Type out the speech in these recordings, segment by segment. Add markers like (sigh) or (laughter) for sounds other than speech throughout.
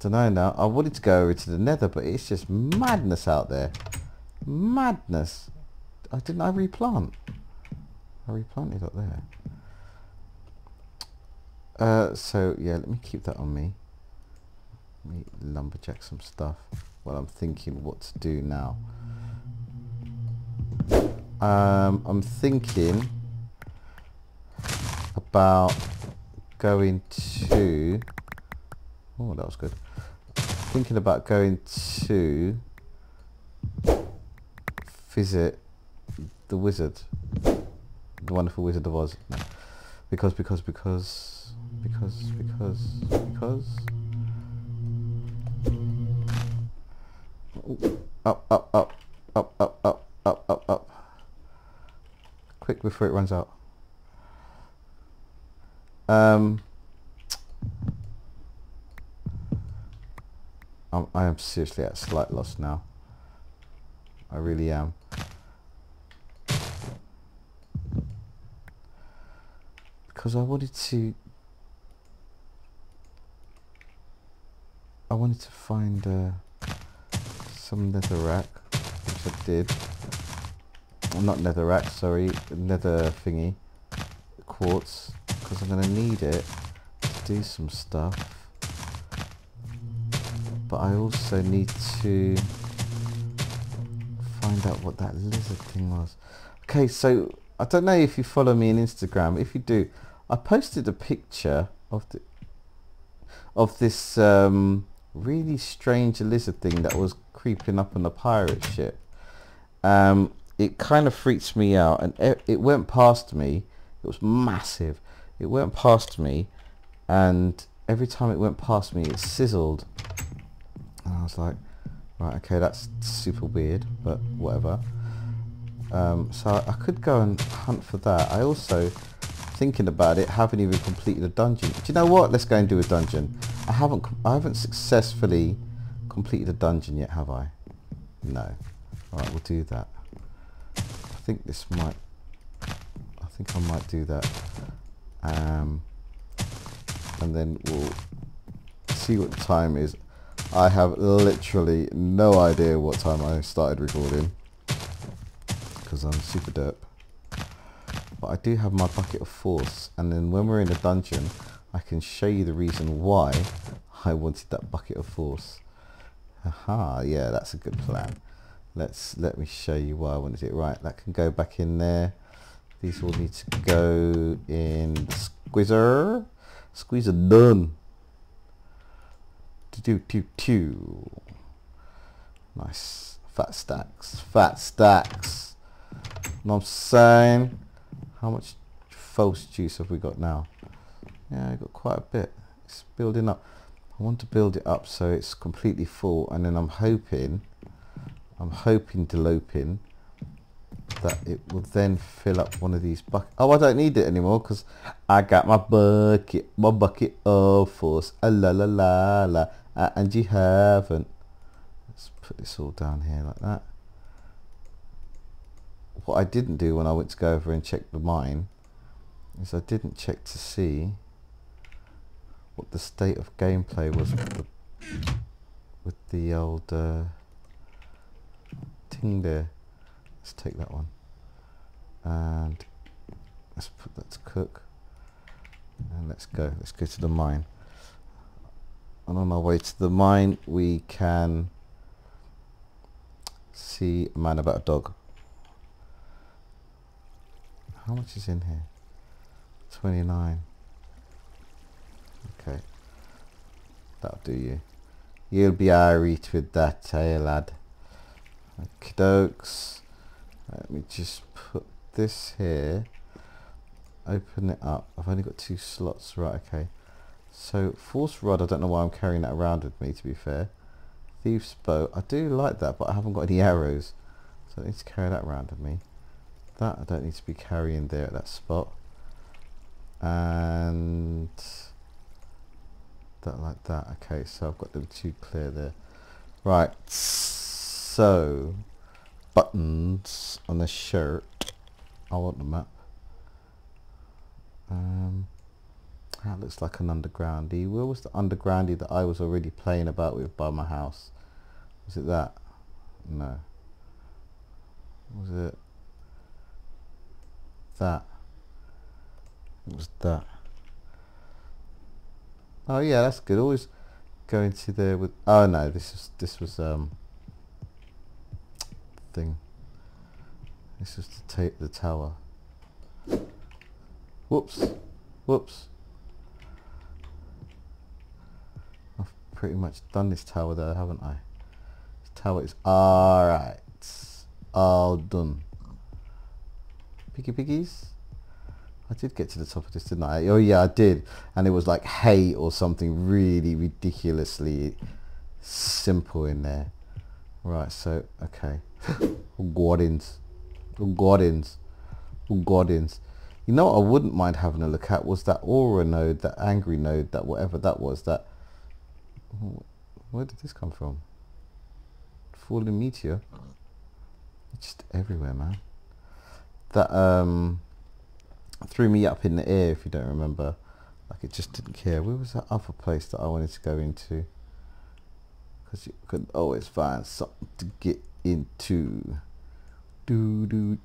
don't know now. I wanted to go over to the nether, but it's just madness out there. Madness. I didn't I replant? I replanted up there. Uh, so yeah, let me keep that on me. Let me lumberjack some stuff while I'm thinking what to do now. Um, I'm thinking about going to. Oh, that was good. Thinking about going to visit the wizard, the wonderful Wizard of Oz. No. Because, because, because, because, because, because. Up, up, up, up, up, up, up, up, up. Quick before it runs out. Um, I'm, I seriously at slight loss now. I really am. Because I wanted to... I wanted to find uh, some netherrack, which I did. Well, not netherrack, sorry, nether thingy. Quartz, because I'm going to need it to do some stuff. But I also need to find out what that lizard thing was. Okay, so I don't know if you follow me on Instagram. If you do, I posted a picture of the of this um, really strange lizard thing that was creeping up on the pirate ship. Um, it kind of freaks me out, and it, it went past me. It was massive. It went past me, and every time it went past me, it sizzled. And I was like, right, okay, that's super weird, but whatever. Um, so I, could go and hunt for that. I also, thinking about it, haven't even completed a dungeon. Do you know what? Let's go and do a dungeon. I haven't, I haven't successfully completed a dungeon yet, have I? No. All right, we'll do that. I think this might, I think I might do that. Um, and then we'll see what the time is. I have literally no idea what time I started recording because I'm super derp. But I do have my bucket of force and then when we're in a dungeon I can show you the reason why I wanted that bucket of force. Aha, yeah, that's a good plan. Let's let me show you why I wanted it. Right, that can go back in there. These all need to go in the squeezer. Squeezer done do do do. Nice. Fat stacks. Fat stacks. Know what I'm saying? How much force juice have we got now? Yeah, I got quite a bit. It's building up. I want to build it up so it's completely full and then I'm hoping I'm hoping deloping that it will then fill up one of these buckets. Oh, I don't need it anymore because I got my bucket, my bucket of force. Ah, la la la la uh, and you haven't. Let's put this all down here like that. What I didn't do when I went to go over and check the mine is I didn't check to see what the state of gameplay was with the, with the old uh, thing there. Let's take that one. And let's put that to cook. And let's go. Let's go to the mine and on our way to the mine we can see a man about a dog. How much is in here? 29 okay. That'll do you. You'll be alright with that eh lad. Okay dokes. Let me just put this here. Open it up. I've only got two slots. Right okay so Force Rod, I don't know why I'm carrying that around with me to be fair. Thief's Bow, I do like that but I haven't got any arrows. So I need to carry that around with me. That I don't need to be carrying there at that spot. And that like that. Okay, so I've got them two clear there. Right, so buttons on the shirt. I want the map. Um, That looks like an undergroundy. Where was the undergroundy that I was already playing about with by my house? Was it that? No. Was it that? It was that. Oh yeah, that's good. Always go into there with. Oh no, this is this was um thing. This was the tape the tower. Whoops, whoops. I've pretty much done this tower there, haven't I? This tower is alright. All done. Piggy piggies? I did get to the top of this, didn't I? Oh yeah, I did. And it was like hay or something really ridiculously simple in there. Right, so, okay. (gasps) Gordons. Gordons. Gordons. You know what I wouldn't mind having a look at was that aura node, that angry node, that whatever that was, that... Where did this come from? Falling meteor? It's just everywhere, man. That, um threw me up in the air if you don't remember like it just didn't care where was that other place that I wanted to go into because you can always find something to get into do do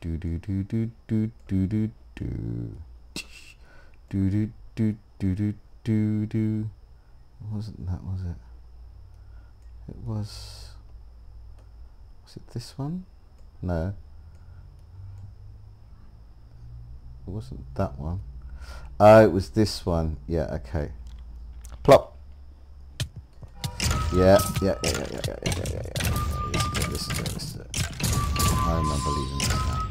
do do do do do do do do do do do do do do do wasn't that was it it was was it this one no it wasn't that one oh it was this one yeah okay plop yeah yeah yeah yeah yeah yeah yeah, yeah, yeah. This is it, this is it, this is it. I remember leaving this now.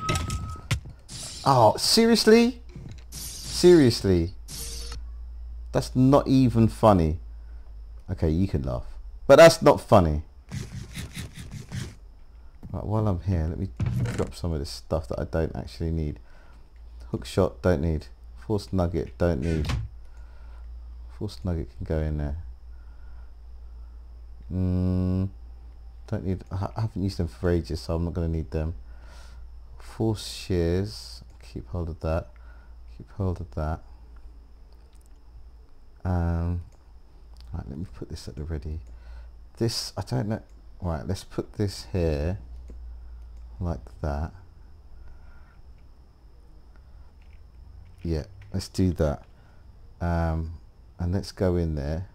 Oh, seriously? Seriously? That's not even funny. Okay, you can laugh. But that's not funny. Right, while I'm here, let me drop some of this stuff that I don't actually need. Hook shot, don't need. Force nugget, don't need. Force nugget can go in there. Mm, don't need, I haven't used them for ages, so I'm not going to need them. Force shears, keep hold of that. Keep hold of that. Um, right, let me put this at the ready. This, I don't know. Right, let's put this here, like that. yeah let's do that um, and let's go in there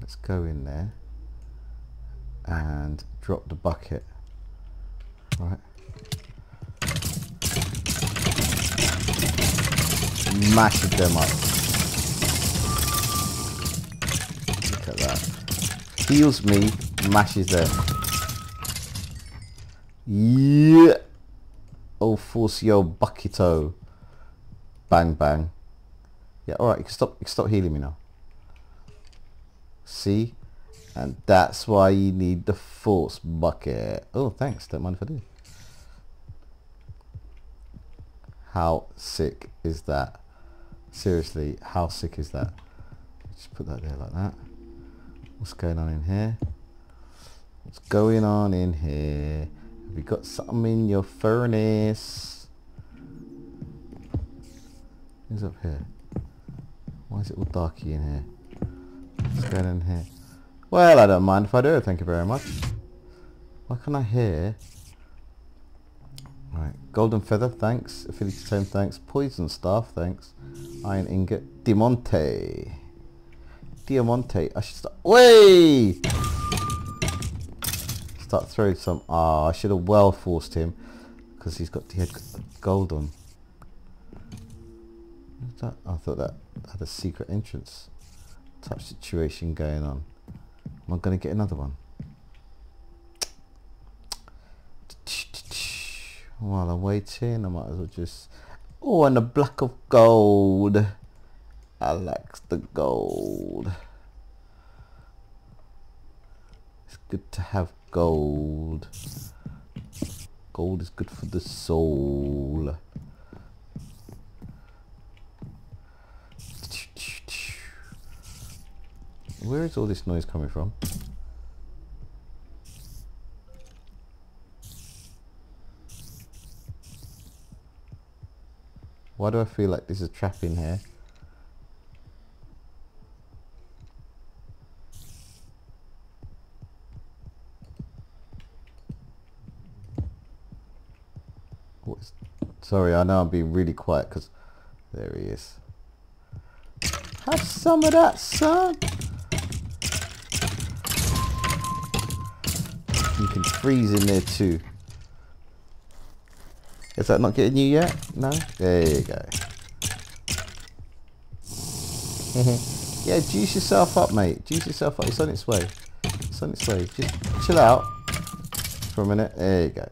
let's go in there and drop the bucket right mash them up at that heals me mashes them yeah Oh, Forcio Buckito. Bang, bang. Yeah, alright, you can stop, you can stop healing me now. See? And that's why you need the force bucket. Oh, thanks. Don't mind if I do. How sick is that? Seriously, how sick is that? Just put that there like that. What's going on in here? What's going on in here? Have you got something in your furnace? Who's up here? Why is it all darky in here? What's going on in here? Well, I don't mind if I do. Thank you very much. Why can I hear? Right, golden feather, thanks. Affinity tome, thanks. Poison staff, thanks. Iron ingot, diamante. Diamante. I should start. Way! start throwing some. Ah, oh, I should have well forced him because he's got he had gold on. That? I thought that had a secret entrance type situation going on. Am I going to get another one? While I'm waiting, I might as well just... Oh, and a block of gold. I like the gold. It's good to have gold. Gold is good for the soul. Where is all this noise coming from? Why do I feel like there's a trap in here? What's, sorry, I know I'm being really quiet because there he is. Have some of that, son. You can freeze in there too. Is that not getting you yet? No? There you go. (laughs) yeah, juice yourself up, mate. Juice yourself up. It's on its way. It's on its way. Just chill out for a minute. There you go.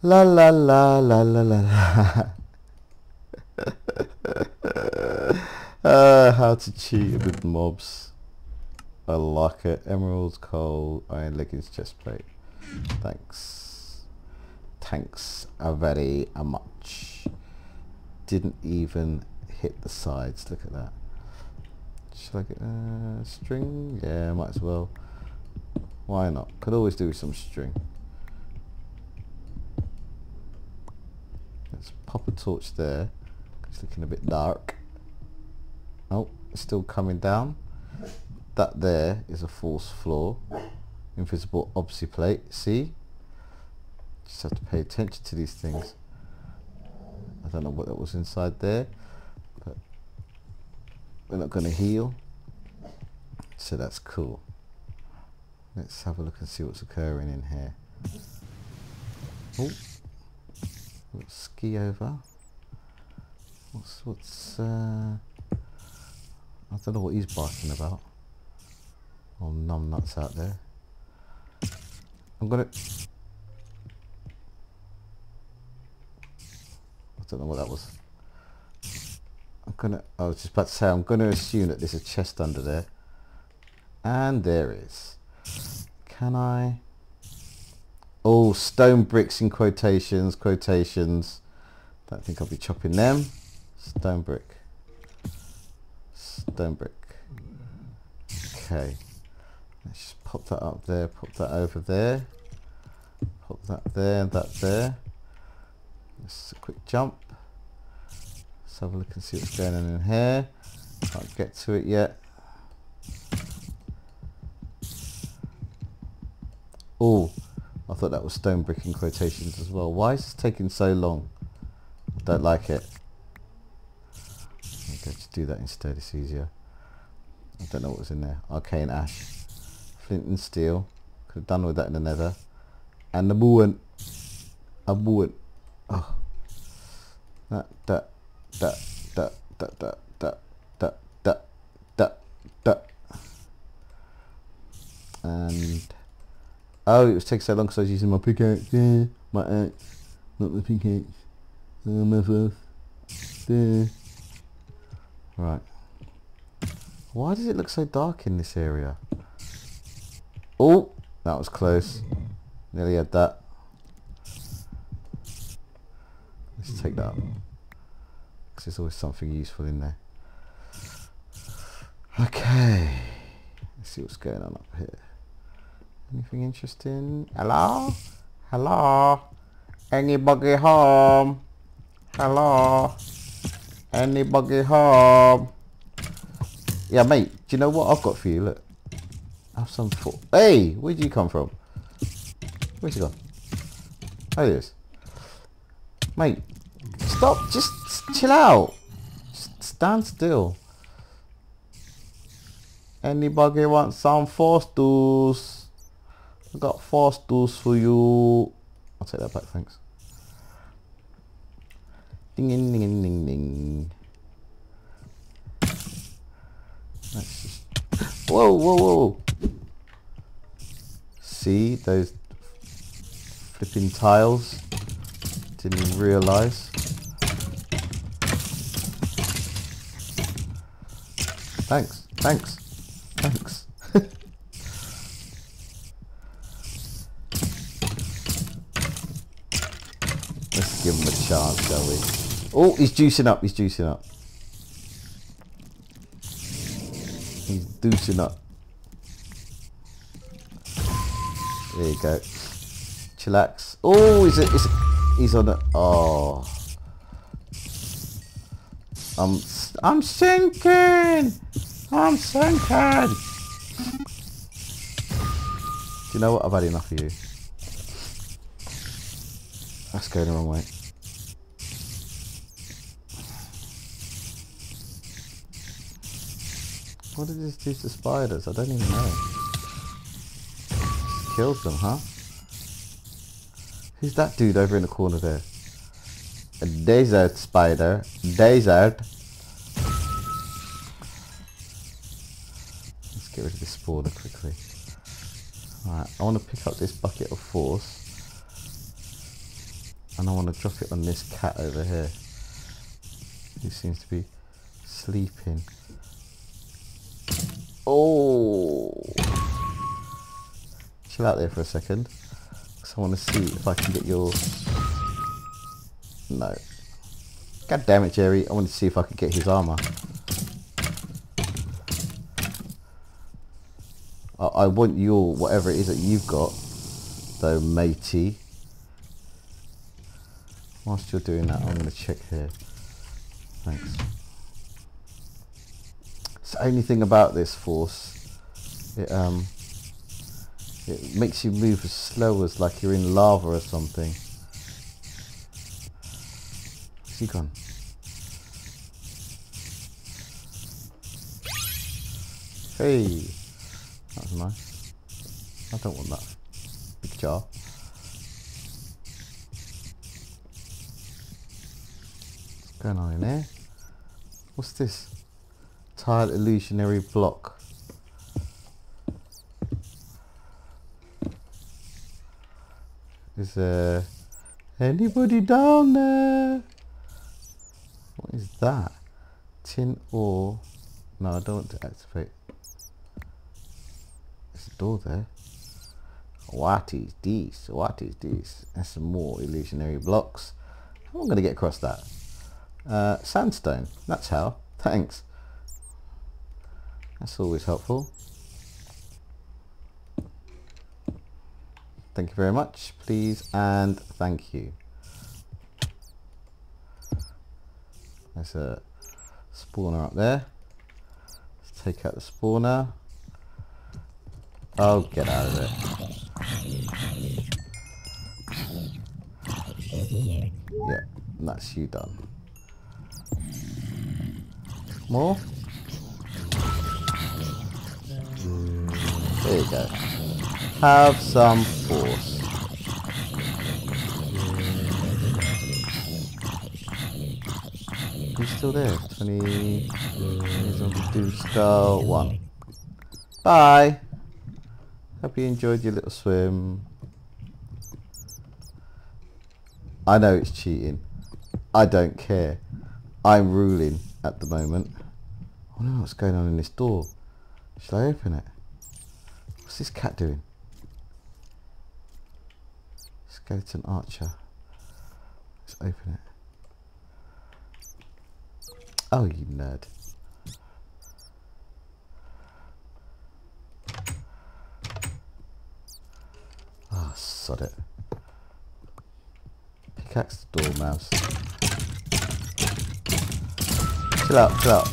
La la la la la la la. (laughs) uh, how to cheat with mobs. I like it. Emeralds, coal, iron leggings, chest plate. Thanks. Thanks a very a much. Didn't even hit the sides. Look at that. Should I get uh, string? Yeah, might as well. Why not? Could always do some string. Let's pop a torch there. It's looking a bit dark. Oh, it's still coming down. That there is a false floor. Invisible obsi plate. See? Just have to pay attention to these things. I don't know what that was inside there. But we're not going to heal. So that's cool. Let's have a look and see what's occurring in here. Oh ski over. What's what's uh I don't know what he's barking about. Oh numb nuts out there. I'm gonna I don't know what that was. I'm gonna I was just about to say I'm gonna assume that there's a chest under there. And there is. Can I Oh, stone bricks in quotations, quotations. Don't think I'll be chopping them. Stone brick. Stone brick. Okay. Let's just pop that up there, pop that over there. Pop that there and that there. Just a quick jump. Let's have a look and see what's going on in here. Can't get to it yet. Oh, I thought that was stone brick in quotations as well. Why is this taking so long? Don't like it. Okay, just do that instead. It's easier. I don't know what was in there. Arcane ash. Flint and steel. Could have done with that in the nether. And the moon. A moon. Oh. That, that, that, that, that, that, that, that, that, that. And Oh, it was taking so long because I was using my pickaxe. Yeah, my axe, not the pickaxe. Oh, my first. There. Right. Why does it look so dark in this area? Oh, that was close. Nearly had that. Let's take that. Because there's always something useful in there. Okay. Let's see what's going on up here. Anything interesting? Hello? Hello? Anybody home? Hello? Anybody home? Yeah, mate, do you know what I've got for you? Look. I have some foot. Hey, where'd you come from? Where's he gone? Oh, he is. Mate, stop. Just chill out. Just stand still. Anybody want some force tools? I got four stools for you. I'll take that back, thanks. Ding ding ding ding ding. Whoa whoa whoa See those flipping tiles? Didn't realise. Thanks, thanks, thanks. Give him a chance, shall we? Oh, he's juicing up, he's juicing up. He's juicing up. There you go. Chillax. Oh, he's, a, he's, a, he's on it. Oh. I'm I'm sinking. I'm sinking. Do you know what? I've had enough of you. That's going the wrong way. What did this do to spiders? I don't even know. Just kills them, huh? Who's that dude over in the corner there? A desert spider. Desert. Let's get rid of this spawner quickly. Alright, I want to pick up this bucket of force. And I want to drop it on this cat over here. He seems to be sleeping. Oh! Chill out there for a second. Because I want to see if I can get your... No. God damn it, Jerry. I want to see if I can get his armor. I, I want your, whatever it is that you've got, though, matey. Whilst you're doing that, I'm going to check here. Thanks. The only thing about this force. It um it makes you move as slow as like you're in lava or something. Where's he gone? Hey, that was nice. I don't want that big jar. What's going on in there? What's this? Tile illusionary block. Is there anybody down there? What is that? Tin ore. No, I don't want to activate. There's a door there. What is this? What is this? And some more illusionary blocks. How am I going to get across that? Uh, sandstone. That's how. Thanks. That's always helpful. Thank you very much, please, and thank you. There's a spawner up there. Let's take out the spawner. Oh, get out of it. Yeah, that's you done. More? There you go. Have some force. He's still there. 20. He's on do skull. 1. Bye. Hope you enjoyed your little swim. I know it's cheating. I don't care. I'm ruling at the moment. I don't what's going on in this door. Should I open it? What's this cat doing? Skeleton archer. Let's open it. Oh, you nerd. Ah, oh, sod it. Pickaxe the door, mouse. Chill out, chill out.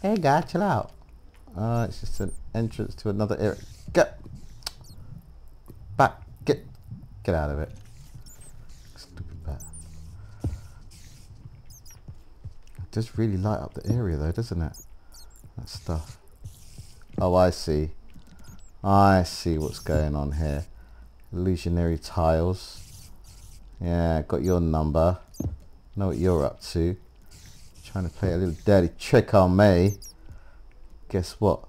Hey guy, chill out. Uh, it's just an entrance to another area. Get back. Get get out of it. Stupid bat. It does really light up the area though, doesn't it? That stuff. Oh, I see. I see what's going on here. Illusionary tiles. Yeah, got your number. Know what you're up to. Trying to play a little dirty trick on me. Guess what?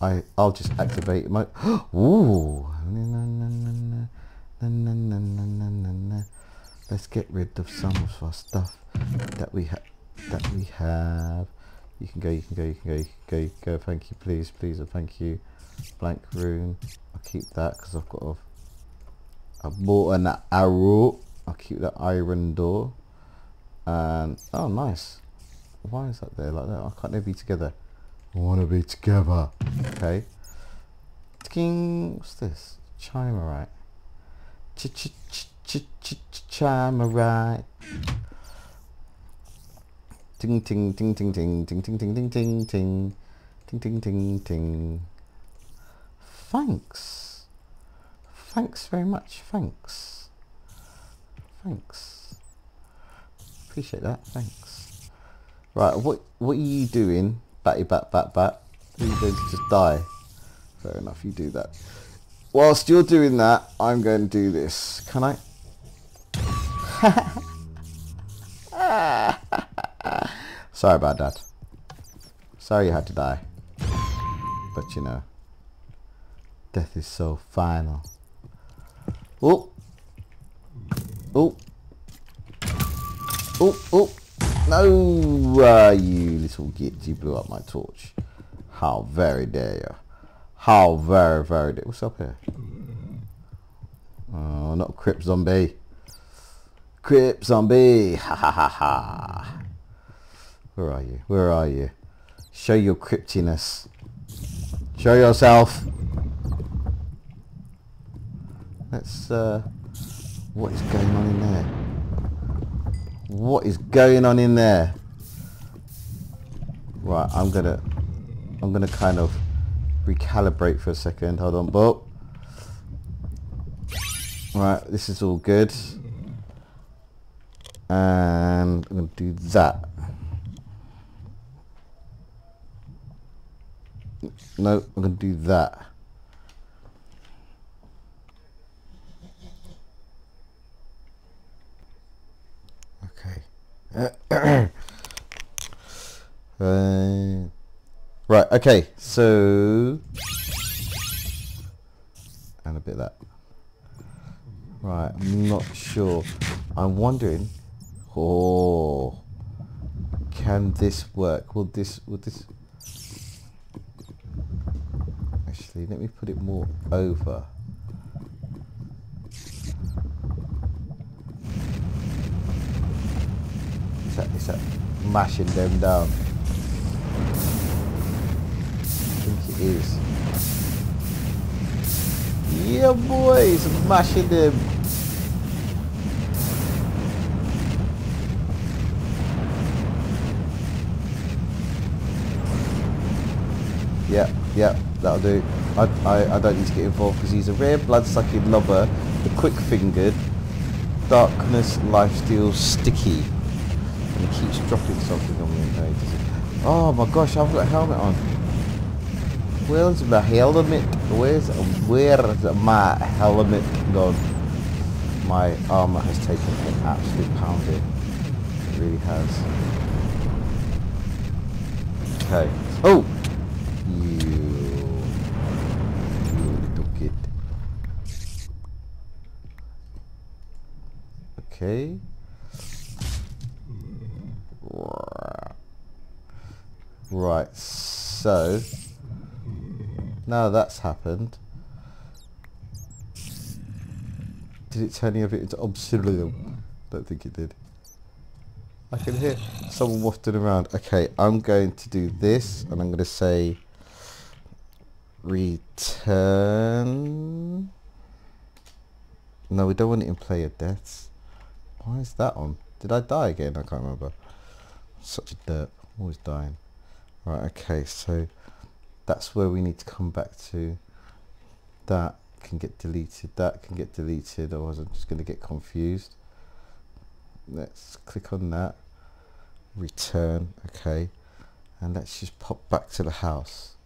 I I'll just activate my (gasps) Ooh Let's get rid of some of our stuff that we have that we have. You can go, you can go, you can go, you can go, you can go. Thank you, please, please, and thank you. Blank room. I'll keep that because I've got a, a bought an arrow. I'll keep that iron door. And oh, nice. Why is that there like that? I can't they be together? I want to be together. Okay. King, what's this? Chimerite. Ch ch ch ch ch ch chime right. Ting ting ting ting ting ting ting ting ting ting ting ting ting ting ting. Thanks. Thanks very much. Thanks. Thanks. Appreciate that. Thanks. Right, what what are you doing? Batty bat bat bat. Are you going to just die? Fair enough, you do that. Whilst you're doing that, I'm going to do this. Can I? (laughs) Sorry about that. Sorry you had to die. But you know, death is so final. Oh! Oh! Oh, oh! No! Uh, you little git, you blew up my torch. How very dare you. How very, very dare What's up here? Oh, not Crip Zombie. Crip Zombie! Ha ha ha ha! Where are you? Where are you? Show your cryptiness. Show yourself. Let's, uh, what is going on in there? What is going on in there? Right, I'm gonna, I'm gonna kind of recalibrate for a second. Hold on, Bob. Right, this is all good. And I'm gonna do that. No, I'm to do that. Okay. uh, right, okay, so... And a bit of that. Right, I'm not sure. I'm wondering... Oh... Can this work? Will this... Will this actually. Let me put it more over. Is that, is that mashing them down? Is. Yeah boys, mashing them. Yeah, yeah that'll do. I, I, I don't need to get involved because he's a rare blood-sucking lobber, the quick-fingered, darkness lifesteal sticky. And he keeps dropping something on me. No, oh my gosh, I've got a helmet on. Where's my helmet? Where's where's my helmet gone? My armor has taken an absolute pounding. It really has. Okay. Oh! You little kid. Okay. Right, so now that's happened. Did it turn any of it into obsidian? Don't think it did. I can hear someone wafting around. Okay, I'm going to do this and I'm going to say return. No, we don't want it in player deaths. Why is that on? Did I die again? I can't remember. Such a derp. Always dying. Right, okay, so that's where we need to come back to. That can get deleted. That can get deleted. Otherwise I'm just going to get confused. Let's click on that. Return. Okay. And let's just pop back to the house.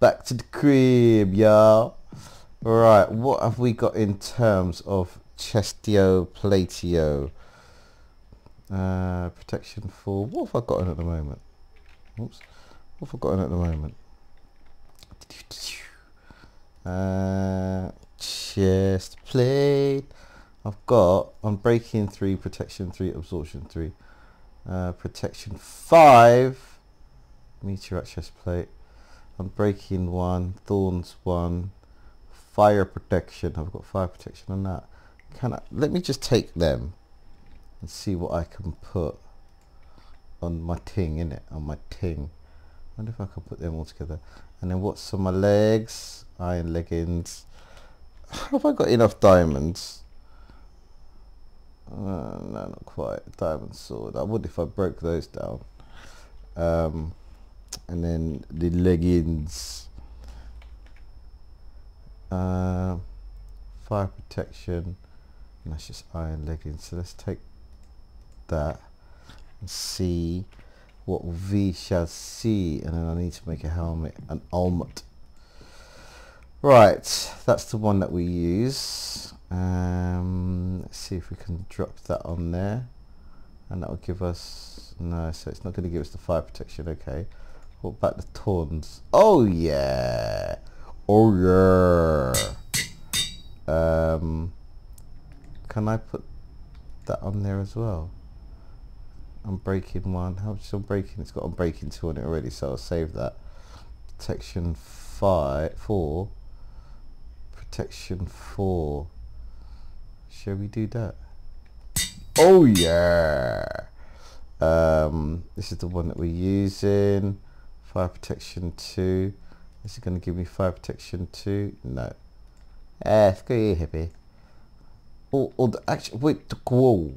Back to the crib, y'all. Right, what have we got in terms of Chestio Platio. Uh, protection for... What have I got in at the moment? Oops. What have I got in at the moment? Uh, chest plate. I've got Unbreaking 3, protection 3, absorption 3. Uh, protection 5. Meteorite chest plate. Unbreaking 1, thorns 1. Fire protection. I've got fire protection on that. Can I, let me just take them and see what I can put on my ting in it, on my ting. Wonder if I can put them all together. And then what's on my legs? Iron leggings. (sighs) Have I got enough diamonds? Uh, no, not quite. Diamond sword. I would if I broke those down. Um, and then the leggings. Uh, fire protection. And that's just iron leggings. So let's take that and see what we shall see. And then I need to make a helmet, an helmet. Right, that's the one that we use. Um, let's see if we can drop that on there. And that will give us, no, so it's not going to give us the fire protection, okay. What about the thorns? Oh yeah! Oh yeah! Um, can I put that on there as well? Unbreaking one. How much is Unbreaking? It's got Unbreaking two on it already, so I'll save that. Protection five, four protection 4. Shall we do that? Oh yeah! Um, this is the one that we're using. Fire protection 2. This Is it going to give me fire protection 2? No. Eh, screw you, hippie. Oh, oh the, actually, wait, the quo.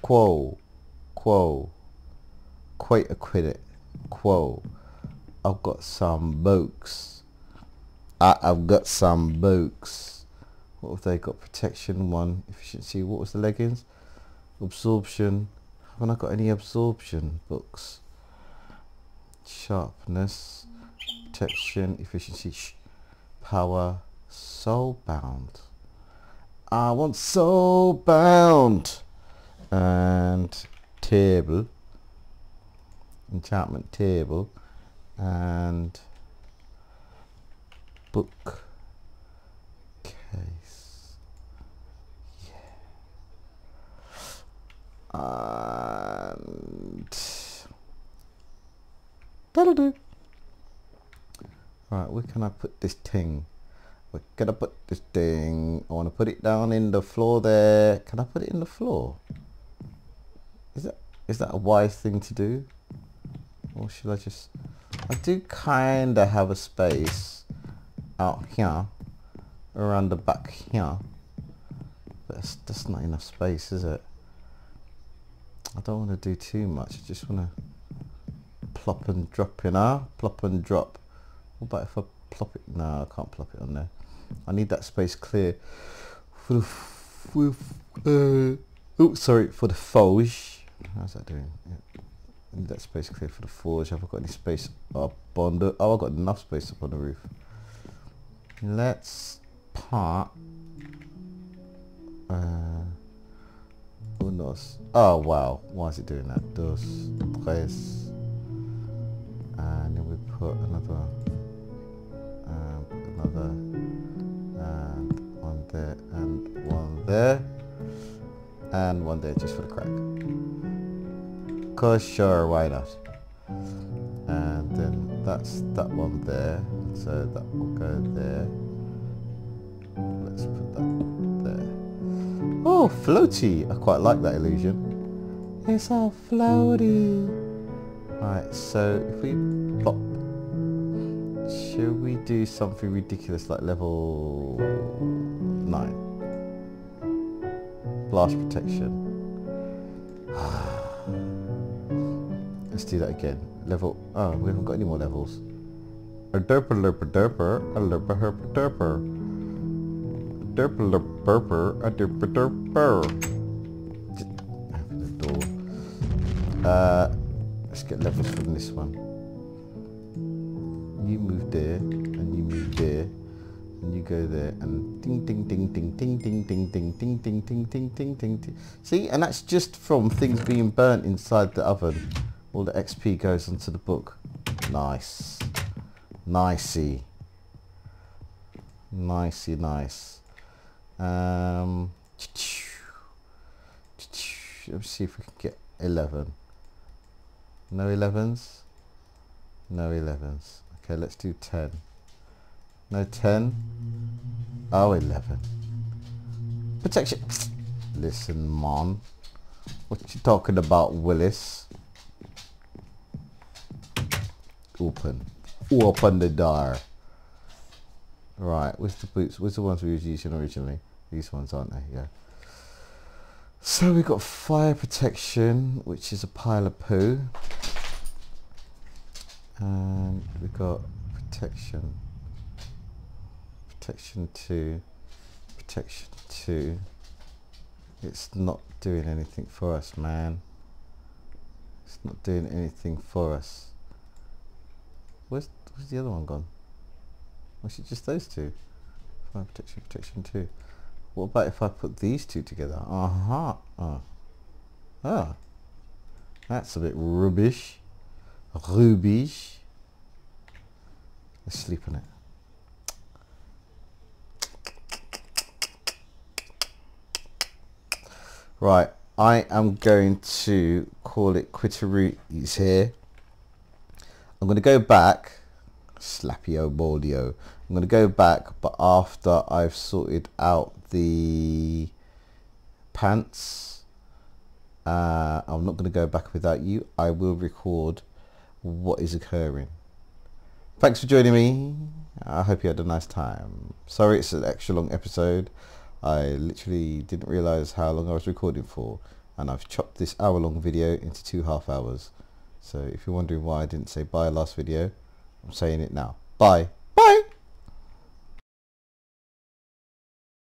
Quo. Quo. Quite acquitted. Quo. I've got some books. I, have got some books. What have they got? Protection one, efficiency. What was the leggings? Absorption. Haven't I got any absorption books? Sharpness, protection, efficiency, power, soulbound. I want soulbound and table, enchantment table, and book case. Yeah. And that'll do. Right, where can I put this thing? We're gonna put this thing. I want to put it down in the floor there. Can I put it in the floor? Is that is that a wise thing to do? Or should I just... I do kind of have a space out here around the back here. That's, that's not enough space is it? I don't want to do too much I just want to plop and drop in ah plop and drop. What about if I plop it? No I can't plop it on there. I need that space clear for the uh, oh sorry for the forge how's that doing? Yeah. Need that space clear for the forge. Have I got any space up on the oh I've got enough space up on the roof. Let's part uh, unos oh wow. Why is it doing that? Dos tres. And then we put another um, another and one there and one there. And one there just for the crack cause sure why not? And then that's that one there. So that will go there. Let's put that there. Oh floaty. I quite like that illusion. It's all floaty. Right so if we pop should we do something ridiculous like level 9 blast protection (sighs) let's do that again level oh we haven't got any more levels a derper lerper derper, a lerper herper derper. Derper lerper burper, a derper derper. Open the door. Uh, let's get levels from this one. You move there, and you move there, and you go there, and ding ding ding ding ding ding ding ding ding ding ding ding ding ding. See, and that's just from things being burnt inside the oven. All the XP goes onto the book. Nice. Nicey. Nicey nice. Um, let's see if we can get 11. No 11s? No 11s. Okay, let's do 10. No 10? Oh, 11. Protection. Listen, Mon. What you talking about, Willis? Open open the door. Right, where's the boots? Where's the ones we were using originally? These ones, aren't they? Yeah. So we've got fire protection, which is a pile of poo. And we've got protection. Protection 2. Protection 2. It's not doing anything for us, man. It's not doing anything for us. Where's, where's the other one gone? Was it just those two? Fire protection, protection 2. What about if I put these two together? Uh-huh. Oh. oh. That's a bit rubbish. Rubbish. Let's sleep on it. Right, I am going to call it quitteroos here. I'm going to go back, slappy baldio. I'm going to go back, but after I've sorted out the pants, uh, I'm not going to go back without you. I will record what is occurring. Thanks for joining me. I hope you had a nice time. Sorry it's an extra long episode. I literally didn't realize how long I was recording for and I've chopped this hour long video into two half hours. So if you're wondering why I didn't say bye last video, I'm saying it now. Bye. Bye.